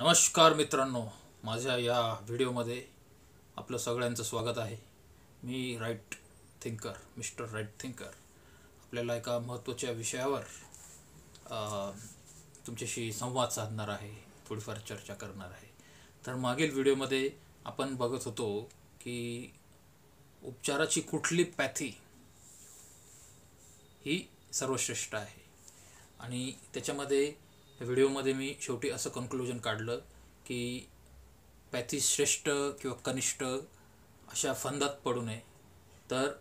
नमस्कार मित्रांनो माझ्या या व्हिडिओमध्ये आपलं सगळ्यांचं स्वागत आहे. मी right thinker mister right thinker आपल्याला एका महत्त्वाच्या विषयावर तुमच्याशी संवाद साधणार आहे थोडीफार चर्चा करणार आहे. तर मागील व्हिडिओमध्ये आपण बघत होतो की उपचाराची कुठली पॅथी ही सर्वश्रेष्ठ आहे. आणि त्याच्यामध्ये व्हिडिओमध्ये मी शेवटी असं कन्क्लुजन काढलं की पॅथी श्रेष्ठ किंवा कनिष्ठ अशा फंदात पडू नये. तर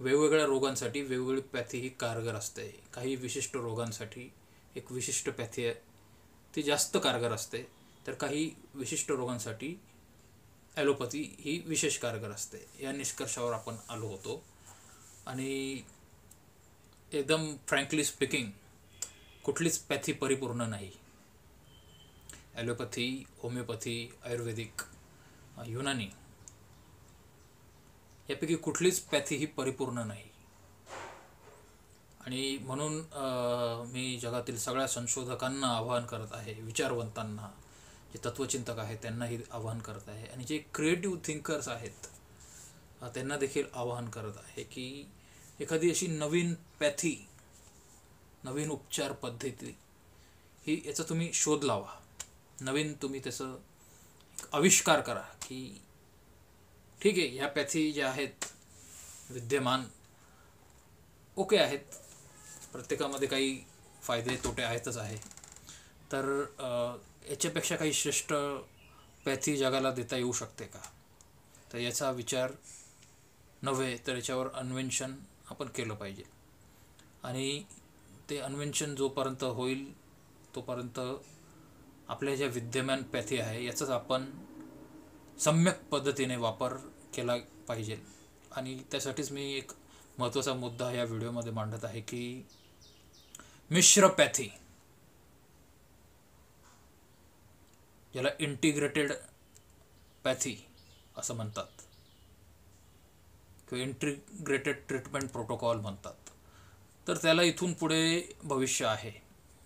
वेगवेगळ्या रोगांसाठी वेगवेगळी पॅथी ही कारगर असते. काही विशिष्ट रोगांसाठी एक विशिष्ट पॅथी आहे ती जास्त कारगर असते. तर काही विशिष्ट रोगांसाठी ॲलोपॅथी ही विशेष कारगर असते. या निष्कर्षावर आपण आलो होतो. आणि एकदम फ्रँकली स्पीकिंग कुठलीच पॅथी परिपूर्ण नाही. ॲलोपॅथी होमिओपॅथी आयुर्वेदिक युनानी यापैकी कुठलीच पॅथी ही परिपूर्ण नाही. आणि म्हणून मी जगातील सगळ्या संशोधकांना आवाहन करत आहे विचारवंतांना जे तत्वचिंतक आहेत त्यांनाही आवाहन करत आहे. आणि जे क्रिएटिव्ह थिंकर्स आहेत त्यांना देखील आवाहन करत आहे की एखादी अशी नवीन पॅथी नवीन उपचार पद्धती. ही याचा तुम्ही शोध लावा. नवीन तुम्ही त्याचं आविष्कार करा की ठीक आहे ह्या पॅथी ज्या आहेत विद्यमान ओके आहेत. प्रत्येकामध्ये काही फायदे तोटे आहेतच आहे. तर याच्यापेक्षा काही श्रेष्ठ पॅथी जगाला देता येऊ शकते का? तर याचा विचार नव्हे तर याच्यावर अन्वेन्शन आपण केलं पाहिजे. आणि ते अन्वेषण जोपर्यंत होईल तोपर्यंत आपल्या ज्या विद्यमान पॅथी आहे याचाच आपण सम्यक पद्धतीने वापर केला पाहिजे. आणि त्यासाठीच मी एक महत्त्वाचा मुद्दा या व्हिडिओमध्ये मांडत आहे की मिश्र पॅथी याला इंटिग्रेटेड पॅथी असं म्हणतात. किंवा इंटिग्रेटेड ट्रीटमेंट प्रोटोकॉल म्हणतात. तर त्याला इथून पुढे भविष्य आहे.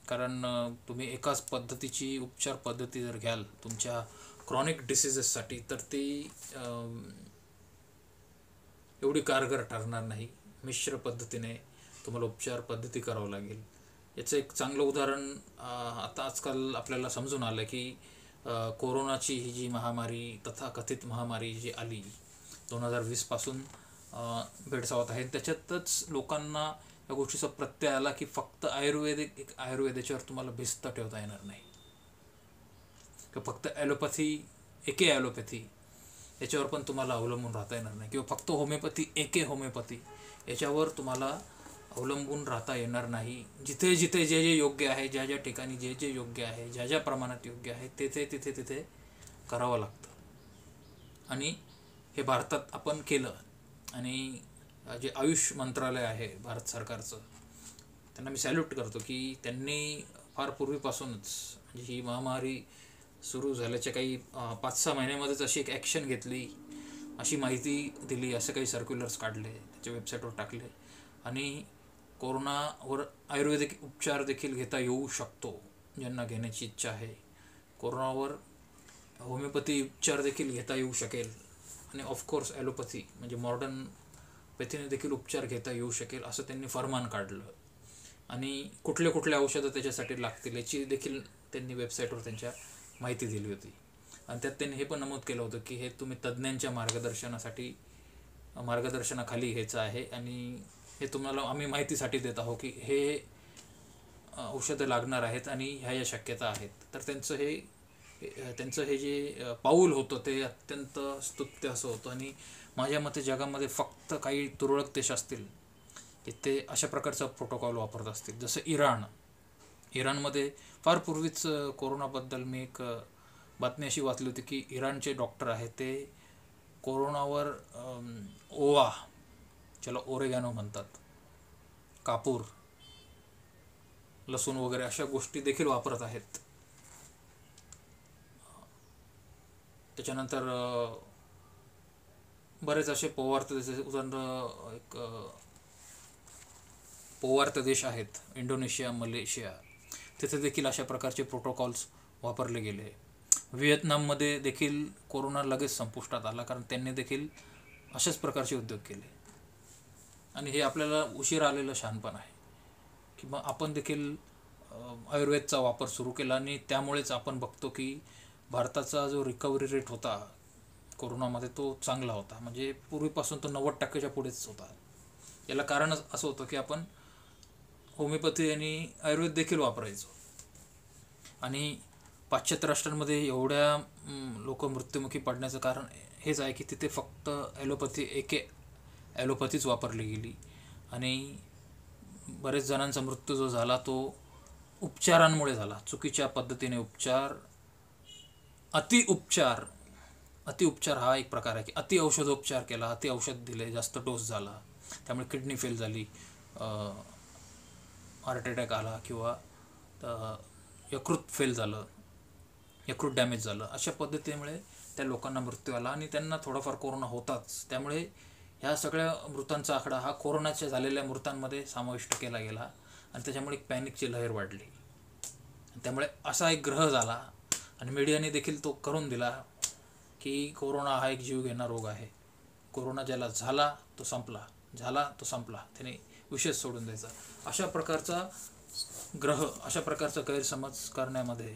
कारण तुम्ही एकाच पद्धतीची उपचार पद्धती जर घ्याल तुमच्या क्रॉनिक डिसिजेससाठी तर ती एवढी कारगर ठरणार नाही. मिश्र पद्धतीने तुम्हाला उपचार पद्धती करावं लागेल. याचं एक चांगलं उदाहरण आता आजकाल आपल्याला समजून आलं की कोरोनाची ही जी महामारी तथाकथित महामारी जी आली दोन हजार वीसपासून भेडसावत आहे. त्याच्यातच लोकांना या गोष्टीचा प्रत्यय आला की फक्त आयुर्वेदिक एक आयुर्वेदाच्यावर तुम्हाला भिस्त ठेवता येणार नाही. किंवा फक्त ॲलोपॅथी एके ॲलोपॅथी याच्यावर पण तुम्हाला अवलंबून राहता येणार नाही. किंवा फक्त होमिओपॅथी एके होमिओपॅथी याच्यावर तुम्हाला अवलंबून राहता येणार नाही. जिथे जिथे जे जे योग्य आहे ज्या ज्या ठिकाणी जे जे योग्य आहे ज्या ज्या प्रमाणात योग्य आहे तेथे तिथे तिथे करावं लागतं. आणि हे भारतात आपण केलं आणि जे आयुष मंत्रालय आहे भारत सरकारचं त्यांना मी सॅल्यूट करतो की त्यांनी फार पूर्वीपासूनच म्हणजे ही महामारी सुरू झाल्याच्या काही पाच सहा महिन्यामध्येच अशी एक ॲक्शन घेतली अशी माहिती दिली असे काही सर्क्युलर्स काढले त्याच्या वेबसाईटवर टाकले. आणि कोरोनावर आयुर्वेदिक उपचार देखील घेता येऊ शकतो ज्यांना घेण्याची इच्छा आहे. कोरोनावर होमिओपॅथी उपचार देखील घेता येऊ शकेल. आणि ऑफकोर्स ॲलोपॅथी म्हणजे मॉडर्न व्यथिने देखील उपचार घेता येऊ शकेल असं त्यांनी फरमान काढलं. आणि कुठले कुठले औषधं त्याच्यासाठी लागतील याची देखील त्यांनी वेबसाईटवर त्यांच्या माहिती दिली होती. आणि त्यात त्यांनी हे पण नमूद केलं होतं की हे तुम्ही तज्ज्ञांच्या मार्गदर्शनासाठी मार्गदर्शनाखाली घ्यायचं आहे आणि हे तुम्हाला आम्ही माहितीसाठी देत आहोत की हे औषधं लागणार आहेत आणि ह्या या शक्यता आहेत. तर त्यांचं हे त्यांचं हे जे पाऊल होतं ते अत्यंत स्तुत्य असं होतं आणि माझ्या मते जगामध्ये फक्त काही तुरळक देश असतील की ते अशा प्रकारचा प्रोटोकॉल वापरत असतील. जसं इराण. इराणमध्ये फार पूर्वीच कोरोनाबद्दल मी एक बातमी अशी वाचली होती की इराणचे डॉक्टर आहेत ते कोरोनावर ओवा ज्याला ओरेगॅनो म्हणतात कापूर लसूण वगैरे अशा गोष्टी देखील वापरत आहेत. त्याच्यानंतर बरेच असे पौवार्थ देश उदाहरण एक पौवार्थ देश आहेत इंडोनेशिया मलेशिया. तिथे देखील अशा प्रकारचे प्रोटोकॉल्स वापरले गेले. व्हिएतनाममध्ये देखील कोरोना लगेच संपुष्टात आला कारण त्यांनी देखील अशाच प्रकारचे उद्योग केले. आणि हे आपल्याला उशीर आलेलं शहाणपण आहे. की मग आपण देखील आयुर्वेदचा वापर सुरू केला आणि त्यामुळेच आपण बघतो की भारताचा जो रिकव्हरी रेट होता कोरोनामध्ये तो चांगला होता. म्हणजे पूर्वीपासून तो नव्वद टक्क्याच्या पुढेच होता. याला कारण असं होतं की आपण होमिओपॅथी आणि आयुर्वेद देखील वापरायचो. आणि पाश्चात्य राष्ट्रांमध्ये एवढ्या लोक मृत्युमुखी पडण्याचं कारण हेच आहे की तिथे फक्त ॲलोपॅथी एके ॲलोपॅथीच वापरली गेली. आणि बरेच जणांचा मृत्यू जो झाला तो उपचारांमुळे झाला. चुकीच्या पद्धतीने उपचार अतिउपचार अतिउपचार हा एक प्रकार आहे की अति औषधोपचार केला अति औषध दिले जास्त डोस झाला त्यामुळे किडनी फेल झाली हार्ट अटॅक आला किंवा यकृत फेल झालं यकृत डॅमेज झालं अशा पद्धतीमुळे त्या लोकांना मृत्यू आला आणि त्यांना थोडाफार कोरोना होताच. त्यामुळे ह्या सगळ्या मृतांचा आकडा हा कोरोनाच्या झालेल्या मृतांमध्ये समाविष्ट केला गेला आणि त्याच्यामुळे एक पॅनिकची लहर वाढली. त्यामुळे असा एक ग्रह झाला आणि मीडियाने देखील तो करून दिला. की कोरोना हा एक जीव घेणारा रोग आहे. कोरोना ज्याला झाला तो संपला. झाला तो संपला. त्याने विशेष सोडून द्यायचा. अशा प्रकारचा ग्रह अशा प्रकारचा गैरसमज करण्यामध्ये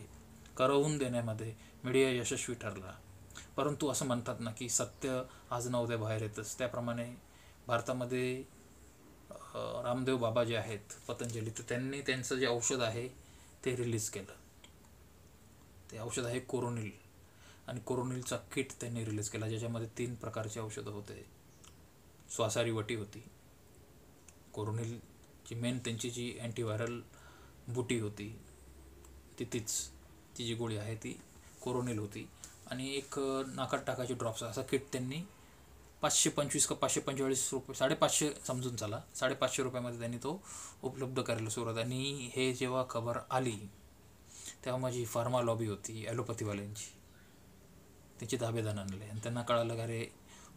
करवून देण्यामध्ये मीडिया यशस्वी ठरला. परंतु असं म्हणतात ना की सत्य आज न उद्या बाहेर येतच. त्याप्रमाणे भारतामध्ये रामदेव बाबा जे आहेत पतंजली तर त्यांनी त्यांचं जे औषध आहे ते रिलीज केलं. ते औषध आहे कोरोनिल. आणि कोरोनिलचा किट त्यांनी रिलीज केला ज्याच्यामध्ये तीन प्रकारचे औषधं होते. श्वासारी वटी होती. कोरोनिलची मेन त्यांची जी अँटीव्हायरल बुटी होती ती तीच ती जी गोळी आहे ती कोरोनिल होती. आणि एक नाकात टाकायची ड्रॉप्स असा किट त्यांनी पाचशे पंचवीस का पाचशे पंचेचाळीस रुपये साडेपाचशे समजून चाला साडेपाचशे रुपयामध्ये त्यांनी तो उपलब्ध करायला सुरुवात. आणि हे जेव्हा खबर आली तेव्हा माझी फार्मा लॉबी होती ॲलोपॅथीवाल्यांची. त्याचे धाबेदान आणले आणि त्यांना कळालं का रे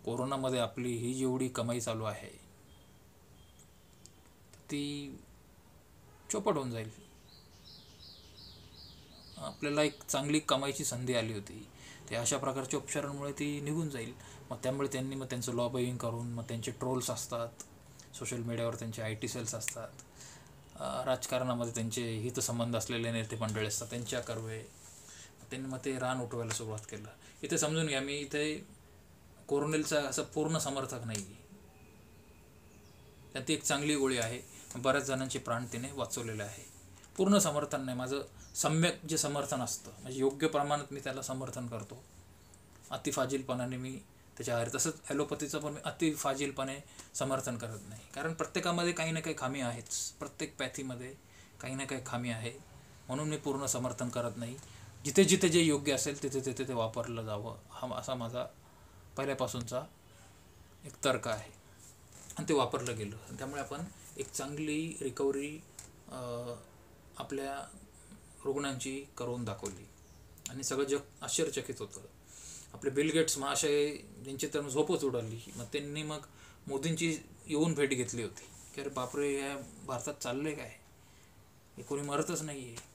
कोरोनामध्ये आपली ही जेवढी कमाई चालू आहे ती चोपट होऊन जाईल. आपल्याला एक चांगली कमाईची संधी आली होती. ते अशा प्रकारच्या उपचारांमुळे ती निघून जाईल. मग त्यामुळे त्यांनी मग त्यांचं लॉबिंग करून मग त्यांचे ट्रोल्स असतात सोशल मीडियावर त्यांचे आय टी सेल्स असतात राजकारणामध्ये त्यांचे हितसंबंध असलेले नेते मंडळी असतात त्यांच्या कर्वे त्यांनी मग ते रान उठवायला सुरुवात केलं. इथे समजून घ्या मी इथे कोरोनेलचा असं पूर्ण समर्थक नाही आहे ती एक चांगली गोळी आहे बऱ्याच जणांचे प्राण तिने वाचवलेले आहे. पूर्ण समर्थन नाही माझं सम्यक जे समर्थन असतं म्हणजे योग्य प्रमाणात मी त्याला समर्थन करतो. अतिफाजीलपणाने मी त्याच्या आहार तसंच ॲलोपॅथीचं पण मी अतिफाजीलपणे समर्थन करत नाही. कारण प्रत्येकामध्ये काही ना काही खामी आहेच. प्रत्येक पॅथीमध्ये काही ना काही खामी आहे. म्हणून मी पूर्ण समर्थन करत नाही. जिथे जिथे जे योग्य असेल तिथे तिथे ते वापरलं जावं. हा असा माझा पहिल्यापासूनचा एक तर्क आहे. आणि ते वापरलं गेलं. त्यामुळे आपण एक चांगली रिकव्हरी आपल्या रुग्णांची करून दाखवली. आणि सगळं जग आश्चर्यचकित होतं. आपले बिल गेट्स महाशय ज्यांची तर झोपच उडाली. मग त्यांनी मग मोदींची येऊन भेट घेतली होती. की अरे बापरे या भारतात चाललं आहे काय? हे कोणी मरतच नाही आहे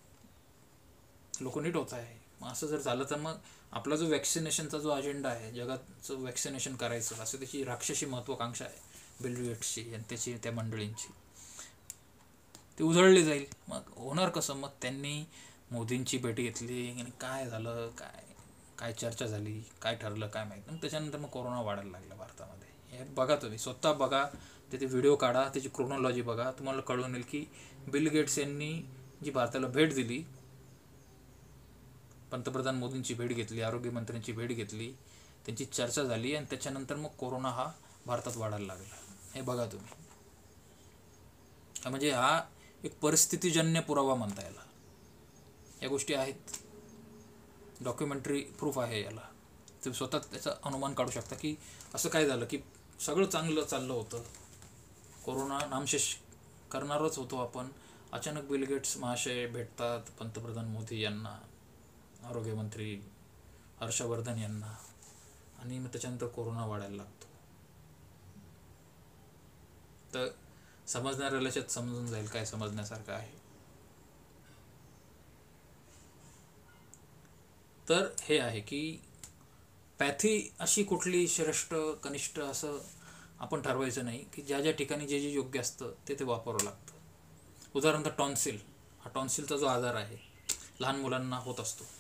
लोक नीट होत आहे. मग असं जर झालं तर मग आपला जो वॅक्सिनेशनचा जो अजेंडा आहे जगाचं वॅक्सिनेशन करायचं असं त्याची राक्षसी महत्त्वाकांक्षा आहे बिल गेट्सची आणि त्याची त्या मंडळींची. ती उजळली जाईल. मग होणार कसं? मग त्यांनी मोदींची भेट घेतली आणि काय झालं काय काय चर्चा झाली काय ठरलं काय माहीत. मग त्याच्यानंतर मग कोरोना वाढायला लागला भारतामध्ये. हे बघा तुम्ही स्वतः बघा त्याचे व्हिडिओ काढा त्याची क्रोनॉलॉजी बघा. तुम्हाला कळून येईल की बिल गेट्स यांनी जी भारताला भेट दिली पंतप्रधान मोदींची भेट घेतली आरोग्यमंत्र्यांची भेट घेतली त्यांची चर्चा झाली आणि त्याच्यानंतर मग कोरोना हा भारतात वाढायला लागला. हे बघा तुम्ही. म्हणजे हा एक परिस्थितीजन्य पुरावा म्हणता याला. या गोष्टी आहेत. डॉक्युमेंटरी प्रूफ आहे याला. तुम्ही स्वतः त्याचा अनुमान काढू शकता की असं काय झालं की सगळं चांगलं चाललं होतं. कोरोना नामशेष करणारच होतो आपण. अचानक बिलगेट्स महाशय भेटतात पंतप्रधान मोदी यांना. आरोग्यमंत्री हर्षवर्धन यांना. आणि मग त्याच्यानंतर कोरोना वाढायला लागतो. तर समजणाऱ्या लक्षात समजून जाईल काय समजण्यासारखं आहे. तर हे आहे की पॅथी अशी कुठली श्रेष्ठ कनिष्ठ असं आपण ठरवायचं नाही की ज्या ज्या ठिकाणी जे जे योग्य असतं ते ते वापरावं लागतं. उदाहरणार्थ टॉन्सिल. हा टॉन्सिलचा जो आजार आहे लहान मुलांना होत असतो.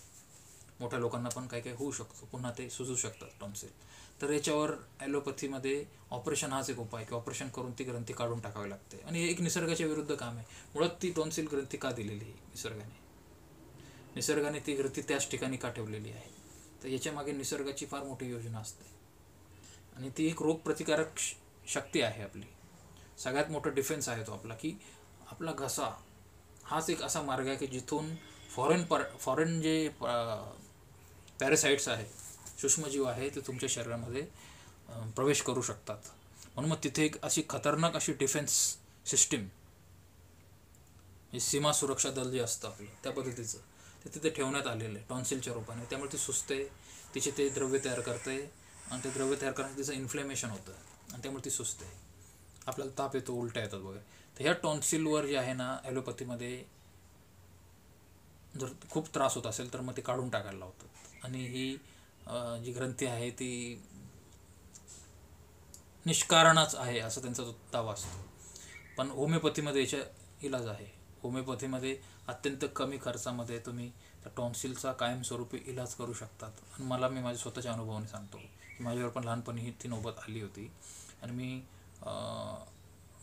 मोठ्या लोकांना पण काही काही होऊ शकतो. पुन्हा ते सुजू शकतात टॉन्सिल तर याच्यावर ॲलोपॅथीमध्ये ऑपरेशन हाच एक उपाय की ऑपरेशन करून ती ग्रंथी काढून टाकावी लागते. आणि हे एक निसर्गाच्या विरुद्ध काम आहे. मुळात ती टॉन्सिल ग्रंथी का दिलेली आहे? निसर्गाने. निसर्गाने ती ग्रंथी त्याच ठिकाणी का ठेवलेली आहे? तर याच्यामागे निसर्गाची फार मोठी योजना असते. आणि ती एक रोगप्रतिकारक श- शक्ती आहे आपली. सगळ्यात मोठा डिफेन्स आहे तो आपला की आपला घसा हाच एक असा मार्ग आहे की जिथून फॉरेन पर फॉरेन जे पॅरासाइट्स आहे सूक्ष्मजीव आहे ते तुमच्या शरीरामध्ये प्रवेश करू शकतात. म्हणून मग तिथे एक अशी खतरनाक अशी डिफेन्स म्हणजे सिस्टीम सीमा सुरक्षा दल जे असतं आपलं त्या पद्धतीचं ते तिथे ठेवण्यात आलेलं आहे टॉन्सिलच्या रूपाने. त्यामुळे ती सुचते तिचे ते द्रव्य तयार करते आणि ते द्रव्य तयार करण्याचं तिचं इन्फ्लेमेशन होतं आणि त्यामुळे ती सुचते आपल्याला ताप येतो उलट्या येतात वगैरे. तर ह्या टॉन्सिलवर जे आहे ना ॲलोपॅथीमध्ये जर खूप त्रास होत असेल तर मग ते काढून टाकायला लावतात. आणि ही जी ग्रंथी आहे ती निष्कारणच आहे असं त्यांचा तो दावा असतो. पण होमिओपॅथीमध्ये याच्या इलाज आहे. होमिओपॅथीमध्ये अत्यंत कमी खर्चामध्ये तुम्ही त्या टॉन्सिलचा कायमस्वरूपी इलाज करू शकतात. आणि मला मी माझ्या स्वतःच्या अनुभवाने सांगतो. की माझ्यावर पण लहानपणी ही ती नोबत आली होती. आणि मी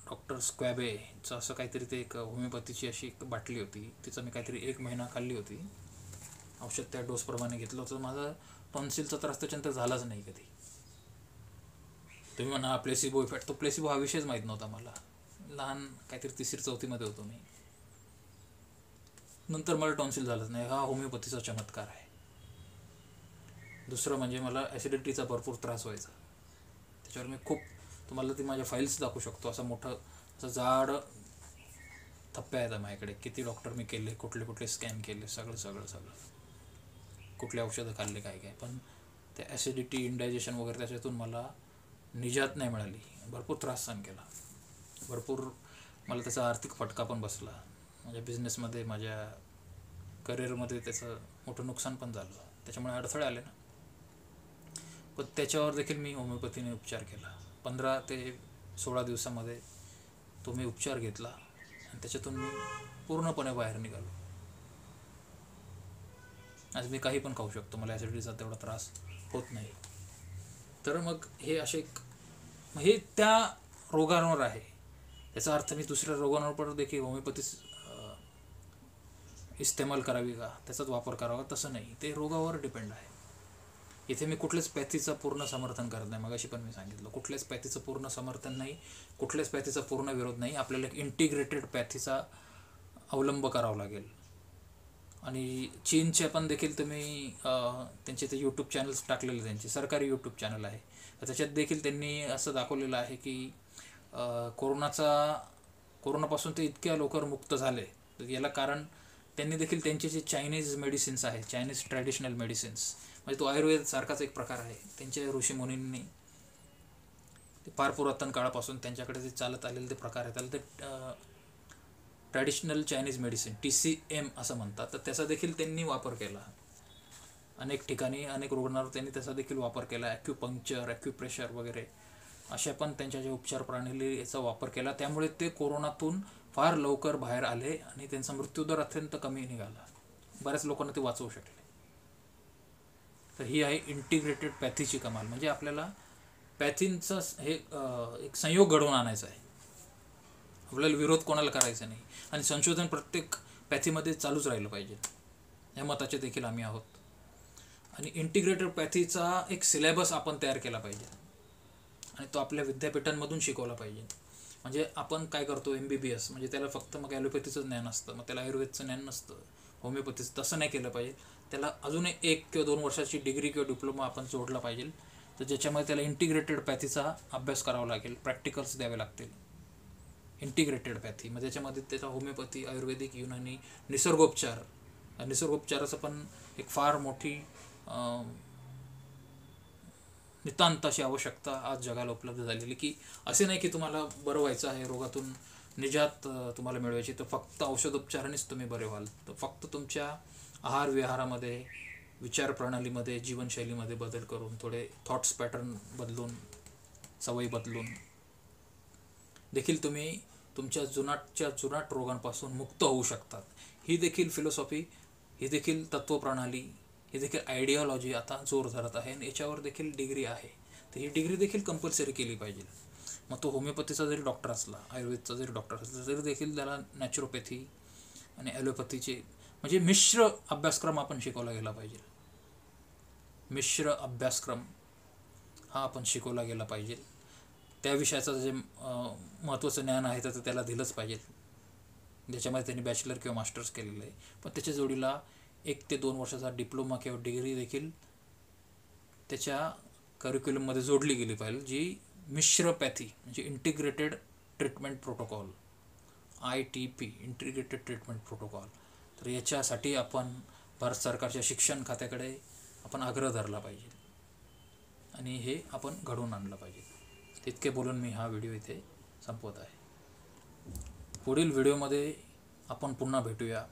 डॉक्टर स्क्वॅबेचं असं काहीतरी ते एक होमिओपॅथीची अशी एक बाटली होती. तिचं मी काहीतरी एक महिना खाल्ली होती. औषध त्या डोसप्रमाणे घेतलं होतं. माझा टॉन्सिलचा त्रास त्याच्यानंतर झालाच नाही कधी. तुम्ही म्हणा प्लेसिबो इफेक्ट तो प्लेसिबो हा विषयच माहीत नव्हता मला. लहान काहीतरी तिसरी चौथीमध्ये होतो मी. नंतर मला टॉन्सिल झालंच नाही. हा होमिओपॅथीचा चमत्कार आहे. दुसरं म्हणजे मला ॲसिडिटीचा भरपूर त्रास व्हायचा. त्याच्यावर मी खूप तुम्हाला ती माझ्या फाईल्स दाखवू शकतो. असं मोठं असं जाड थप्प्या आहेत माझ्याकडे. किती डॉक्टर मी केले कुठले कुठले स्कॅन केले सगळं सगळं सगळं. कुठले औषधं खाल्ले काय काय. पण ते ॲसिडिटी इंडायजेशन वगैरे त्याच्यातून मला निजात नाही मिळाली. भरपूर त्रास सहन केला. भरपूर मला त्याचा आर्थिक फटका पण बसला. माझ्या बिझनेसमध्ये माझ्या करिअरमध्ये त्याचं मोठं नुकसान पण झालं. त्याच्यामुळे अडथळे आले ना. पण त्याच्यावर देखील मी होमिओपॅथीने उपचार केला. पंधरा ते सोळा दिवसामध्ये तो मी उपचार घेतला आणि त्याच्यातून मी पूर्णपणे बाहेर निघालो. आज मी काही पण खाऊ शकतो मला ॲसिडिटीचा तेवढा त्रास होत नाही. तर मग हे असे एक- मग हे त्या रोगांवर आहे. याचा अर्थ मी दुसऱ्या रोगांवर पण देखील होमिओपॅथी इस्तेमाल करावी का? त्याचाच वापर करावा तसं नाही. ते रोगावर डिपेंड आहे. इथे मी कुठल्याच पॅथीचं पूर्ण समर्थन करत नाही. मगाशी पण मी सांगितलं कुठल्याच पॅथीचं पूर्ण समर्थन नाही कुठल्याच पॅथीचा पूर्ण विरोध नाही. आपल्याला एक इंटिग्रेटेड पॅथीचा अवलंब करावा लागेल. आणि चीनचे पण देखील तुम्ही त्यांचे ते यूट्यूब चॅनल्स टाकलेले त्यांचे सरकारी यूट्यूब चॅनल आहे. तर त्याच्यात देखील त्यांनी असं दाखवलेलं आहे की कोरोनाचा कोरोनापासून ते इतक्या लवकर मुक्त झाले. याला कारण त्यांनी देखील त्यांचे जे चायनीज मेडिसिन्स आहे चायनीज ट्रॅडिशनल मेडिसिन्स म्हणजे तो आयुर्वेद सारखाच एक प्रकार आहे. त्यांच्या ऋषीमुनींनी ते फार पुरातन काळापासून त्यांच्याकडे जे चालत आलेले ते प्रकार आहेत. त्याला ते traditional Chinese medicine T C M असं म्हणतात. तर त्याचा देखील त्यांनी वापर केला. अनेक ठिकाणी अनेक रुग्णांवर त्यांनी त्याचा देखील वापर केला. ॲक्युपंक्चर ॲक्युप्रेशर वगैरे अशा पण त्यांच्या जे उपचार प्रणाली याचा वापर केला. त्यामुळे ते कोरोनातून फार लवकर बाहेर आले आणि त्यांचा मृत्यूदर अत्यंत कमी निघाला. बऱ्याच लोकांना ते वाचवू शकले. तर ही आहे इंटिग्रेटेड पॅथीची कमाल. म्हणजे आपल्याला पॅथींचा हे एक संयोग घडवून आणायचा आहे. आपल्याला विरोध कोणाला करायचा नाही. आणि संशोधन प्रत्येक पॅथीमध्ये चालूच राहिलं पाहिजे. या मताचे देखील आम्ही आहोत. आणि इंटिग्रेटेड पॅथीचा एक सिलेबस आपण तयार केला पाहिजे. आणि तो आपल्या विद्यापीठांमधून शिकवला पाहिजे. म्हणजे आपण काय करतो एम बी बी एस म्हणजे त्याला फक्त मग ॲलोपॅथीचं ज्ञान असतं. मग त्याला आयुर्वेदचं ज्ञान नसतं. होमिओपॅथीचं तसं नाही केलं पाहिजे. त्याला अजून एक किंवा दोन वर्षाची डिग्री किंवा डिप्लोमा आपण जोडला पाहिजे. तर ज्याच्यामध्ये त्याला इंटिग्रेटेड पॅथीचा अभ्यास करावा लागेल प्रॅक्टिकल्स द्यावे लागतील. इंटिग्रेटेड पॅथी मग त्याच्यामध्ये त्याचा होमिओपॅथी आयुर्वेदिक युनानी निसर्गोपचार. निसर्गोपचाराचं पण एक फार मोठी नितांत अशी आवश्यकता आज जगाला उपलब्ध झालेली की असे नाही की तुम्हाला बरं व्हायचं आहे रोगातून निजात तुम्हाला मिळवायची. तर फक्त औषधोपचारानेच तुम्ही बरे व्हाल. तर फक्त तुमच्या आहार विहारामध्ये विचारप्रणालीमध्ये जीवनशैलीमध्ये बदल करून थोडे थॉट्स पॅटर्न बदलून सवयी बदलून देखील तुम्ही तुमच्या जुनाटच्या जुनाट रोगांपासून मुक्त होऊ शकतात. ही देखील फिलॉसॉफी ही देखील तत्त्वप्रणाली ही देखील आयडियॉलॉजी आता जोर धरत आहे आणि याच्यावर देखील डिग्री आहे. तर ही डिग्री देखील कंपल्सरी केली पाहिजे. मग तो होमिओपॅथीचा जरी डॉक्टर असला आयुर्वेदचा जरी डॉक्टर असला तरी देखील त्याला नॅचरोपॅथी आणि ॲलोपॅथीचे म्हणजे मिश्र अभ्यासक्रम आपण शिकवला गेला पाहिजे. मिश्र अभ्यासक्रम हा आपण शिकवला गेला पाहिजे. त्या विषयाचं जे महत्त्वाचं ज्ञान आहे तर त्याला दिलंच पाहिजे. ज्याच्यामध्ये त्यांनी बॅचलर किंवा मास्टर्स केलेलं आहे. पण त्याच्या जोडीला एक ते दोन वर्षाचा डिप्लोमा किंवा डिग्री देखील त्याच्या करिक्युलममध्ये जोडली गेली पाहिजे जी मिश्रपॅथी म्हणजे integrated treatment protocol I T P integrated treatment protocol तर याच्यासाठी आपण भारत सरकारच्या शिक्षण खात्याकडे आपण आग्रह धरला पाहिजे. आणि हे आपण घडवून आणलं पाहिजे. तितके बोलून मी हा व्हिडिओ इथे संपवत आहे. पुढील व्हिडिओमध्ये आपण पुन्हा भेटूया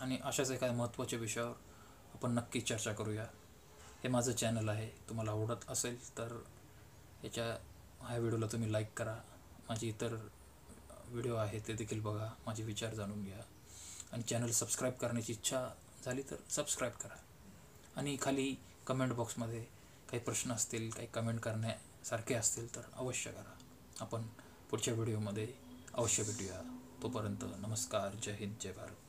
आणि अशाच एका महत्त्वाच्या विषयावर आपण नक्की चर्चा करूया. हे माझं चॅनल आहे. तुम्हाला आवडत असेल तर याच्या ह्या व्हिडिओला तुम्ही लाईक करा. माझी इतर व्हिडिओ आहे ते देखील बघा. माझे विचार जाणून घ्या. आणि चॅनल सबस्क्राईब करण्याची इच्छा झाली तर सबस्क्राईब करा. आणि खाली कमेंट बॉक्समध्ये काही प्रश्न असतील काही कमेंट करण्यासारखे असतील तर अवश्य करा. आपण पुढच्या व्हिडिओमध्ये अवश्य भेटूया. तोपर्यंत नमस्कार जय हिंद जय भारत.